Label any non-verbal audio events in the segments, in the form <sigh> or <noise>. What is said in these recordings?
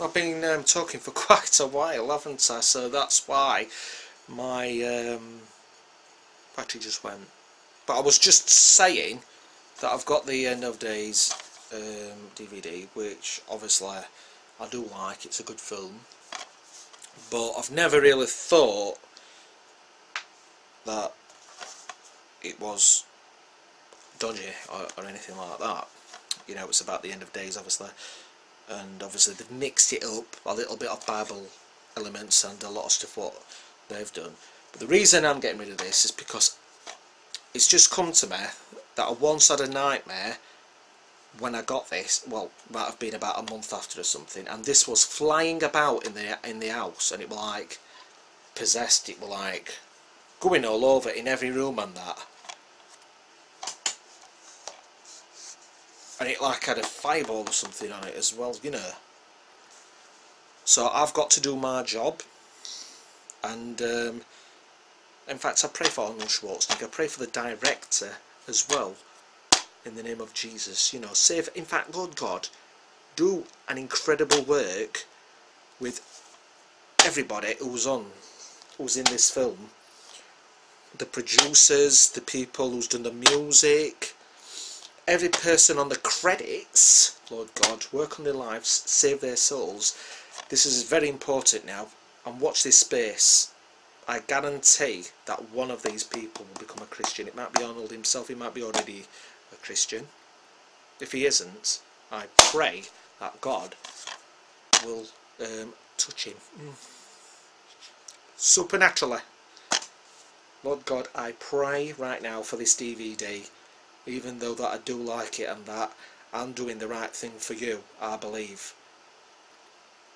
I've been um, talking for <laughs> quite a while, haven't I? So that's why my um, battery just went. But I was just saying that I've got the End of Days um, DVD, which obviously I do like. It's a good film, but I've never really thought that it was dodgy or, or anything like that. You know, it's about the end of days, obviously and obviously they've mixed it up a little bit of Bible elements and a lot of stuff what they've done. But the reason I'm getting rid of this is because it's just come to me that I once had a nightmare when I got this well might have been about a month after or something and this was flying about in the in the house and it was like possessed it was like going all over in every room and that and it like had a fireball or something on it as well, you know. So I've got to do my job, and um, in fact I pray for Arnold Schwarzenegger, I pray for the director as well, in the name of Jesus, you know, save, in fact Lord God, do an incredible work with everybody who's on, who's in this film, the producers, the people who's done the music, every person on the credits, Lord God, work on their lives, save their souls. This is very important now. And watch this space. I guarantee that one of these people will become a Christian. It might be Arnold himself, he might be already a Christian. If he isn't, I pray that God will um, touch him. Mm. Supernaturally. Lord God, I pray right now for this DVD even though that I do like it and that I'm doing the right thing for you, I believe.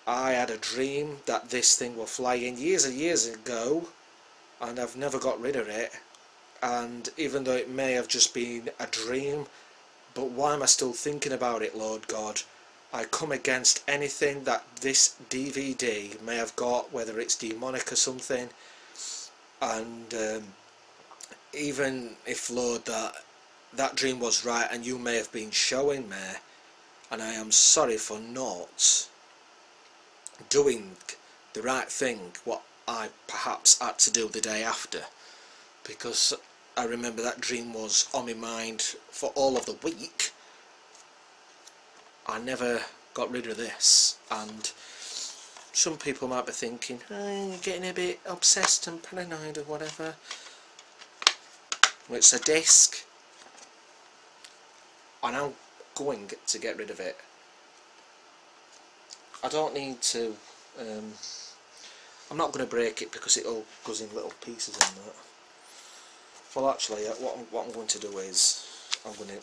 I had a dream that this thing was flying years and years ago and I've never got rid of it. And even though it may have just been a dream but why am I still thinking about it Lord God? I come against anything that this DVD may have got whether it's demonic or something. And um, even if Lord that that dream was right and you may have been showing me and I am sorry for not doing the right thing what I perhaps had to do the day after. Because I remember that dream was on my mind for all of the week. I never got rid of this and some people might be thinking oh, you're getting a bit obsessed and paranoid or whatever. It's a disc I'm now going to get rid of it. I don't need to, um, I'm not going to break it because it all goes in little pieces and that. Well actually uh, what, I'm, what I'm going to do is, I'm going to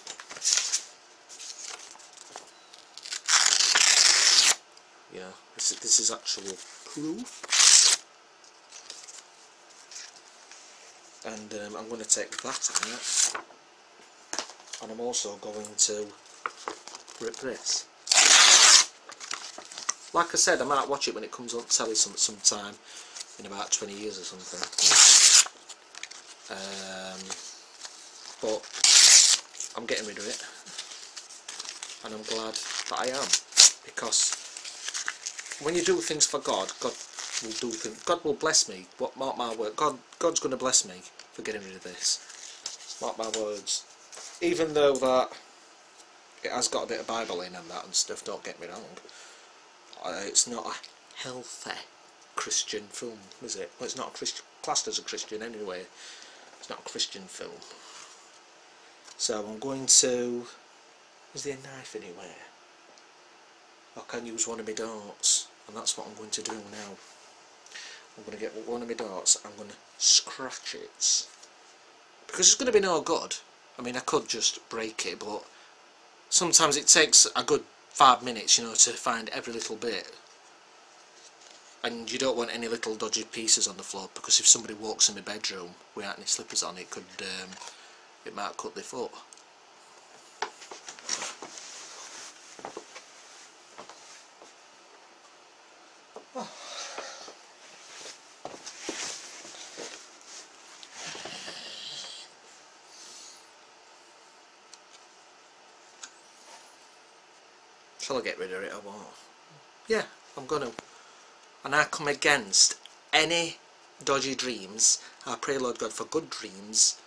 yeah, this, this is actual proof and um, I'm going to take that out and I'm also going to rip this. Like I said, I might watch it when it comes on telly some sometime in about 20 years or something. Um, but I'm getting rid of it, and I'm glad that I am because when you do things for God, God will do things. God will bless me. What mark my word? God, God's going to bless me for getting rid of this. Mark my words even though that it has got a bit of Bible in and that and stuff, don't get me wrong, uh, it's not a healthy Christian film, is it? Well, it's not Christian, classed as a Christian anyway. It's not a Christian film. So I'm going to... Is there a knife anywhere? I can use one of my darts, and that's what I'm going to do now. I'm going to get one of my darts, I'm going to scratch it. Because it's going to be no good I mean I could just break it but sometimes it takes a good five minutes you know to find every little bit. And you don't want any little dodgy pieces on the floor because if somebody walks in my bedroom without any slippers on it could um, it might cut their foot Shall I get rid of it or what? Yeah, I'm gonna. And I come against any dodgy dreams. I pray, Lord God, for good dreams.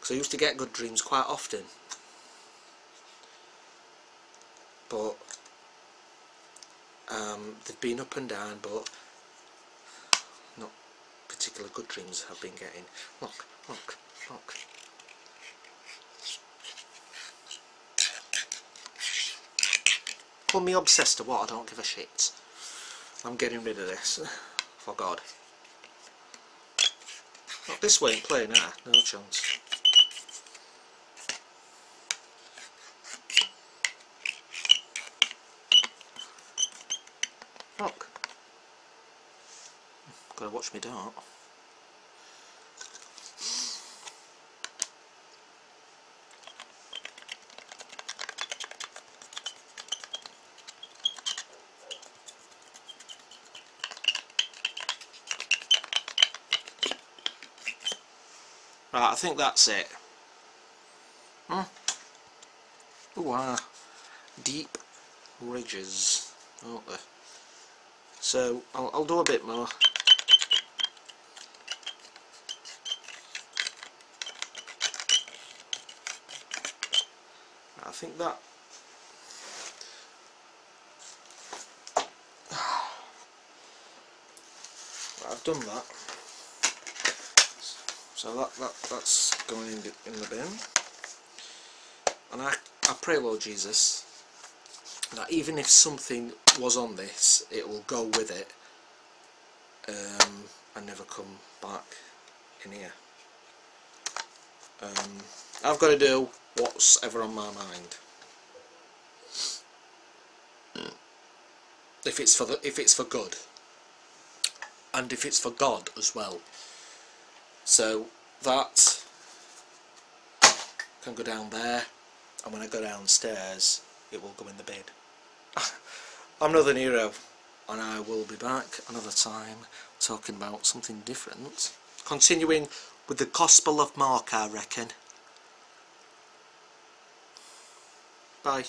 Because I used to get good dreams quite often. But um, they've been up and down, but not particular good dreams I've been getting. Look, look, look. Call me obsessed or what, I don't give a shit. I'm getting rid of this. <laughs> For God. Not this way and play now, no chance. Look. Gotta watch me dart. Right, I think that's it. Hmm? Ooh, ah, deep ridges, aren't there? So, I'll, I'll do a bit more. I think that <sighs> I've done that. So that, that that's going in the, in the bin. And I, I pray, Lord Jesus, that even if something was on this, it will go with it um, and never come back in here. Um, I've got to do what's ever on my mind. If it's for the, if it's for good, and if it's for God as well. So that can go down there and when I go downstairs it will go in the bin. <laughs> I'm Northern Hero and I will be back another time talking about something different. Continuing with the Gospel of Mark I reckon. Bye.